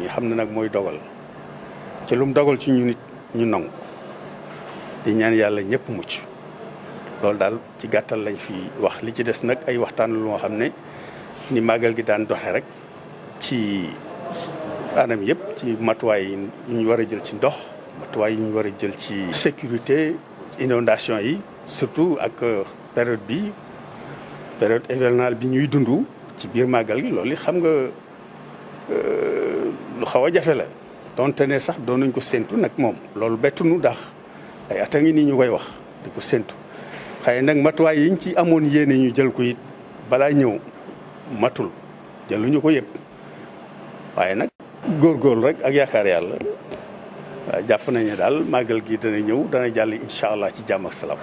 mi xam ne nag mooy dogal. Ci lu mu dogal ci ñu nit ñu nangu di ñaan yàlla ñëpp mucc. Loolu daal ci gàttal lañ fi wax. Li ci des nag ay waxtaan lu moo xam ne ni màggal gi daan doxe rek ci anam yëpp ci matuwaay yi ñu war a jël ci ndox matuwaay yi ñu war a jël ci sécurité inondation yi surtout ak période bi période hivernale bi ñuy dund ci biir màggal gi. Loolu xam nga lu xaw a jafe la. Donte ne sax doon nañ ko séntu nag moom. Loolu bettunu ndax ay at a ngi nii ñu koy wax di ko séntu. Xëy nag matuwaay yiñ ci amoon yéene ñu jël ko it balaa ñëw matul. Jëluñu ko yëpp. Waaye nag góorgóorlu rek ak yaakaar yàlla jàpp nañu daal màggal gi dana ñëw dana jàll incha allah ci jàmm ak salaam.